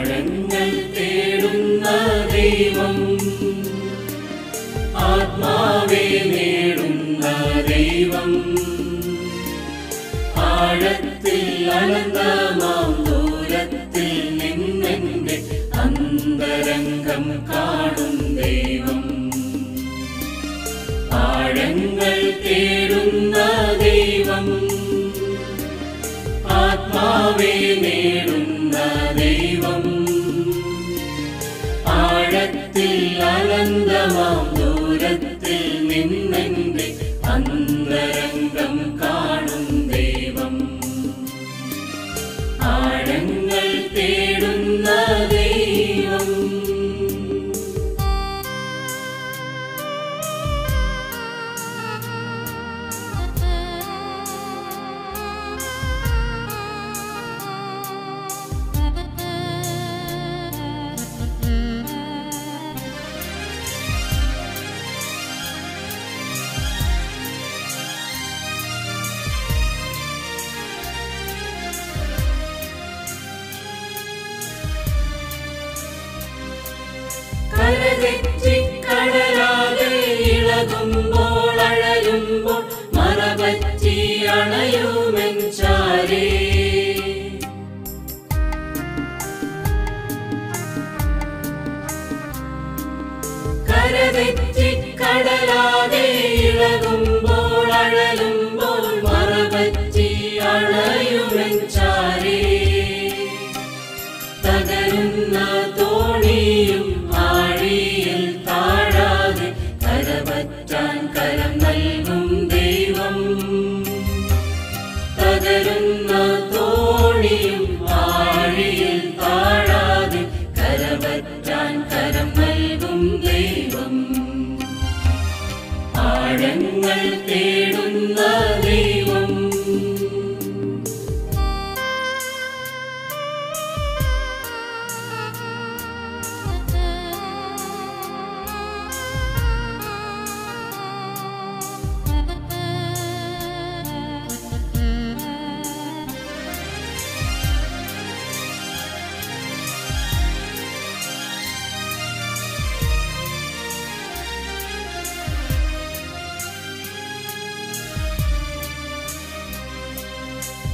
ആഴങ്ങൾ തേടുന്ന ദൈവം. ആത്മാവെ നേടുന്ന ദൈവം. ആഴത്തിൽ അനന്തമാം ദൂരത്തിൽ നിന്നെ അന്തരംഗം കാണും ദൈവം. ആഴങ്ങൾ തേടുന്ന ദൈവം. ആത്മാവെ നേടുന്ന ദൈവം. ആഴത്തിൽ അനന്തമാം ദൂരത്തിൽ നിന്നെന്റെ അന്തരംഗം കാണും. കരതെറ്റി കടലാതെ ഇളകുമ്പോൾ അഴയുമ്പോൾ മറപറ്റി അണയുമെൻ ചാരേ കരതെറ്റി കടലാതെ ഇളകുമ്പോൾ അഴലുമ്പോൾ മറപറ്റി അണയുമെൻ കരം നൽകും ദൈവം. ആഴങ്ങൾ തേടുന്ന ദൈവം.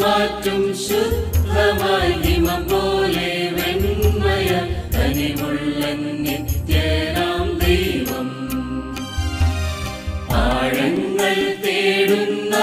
മാറ്റും ശുദ്ധമായി ഹിമം പോലെ വെണ്മയ തനിവുള്ള നിത്യരാം ദൈവം. ആഴങ്ങൾ തേടുന്ന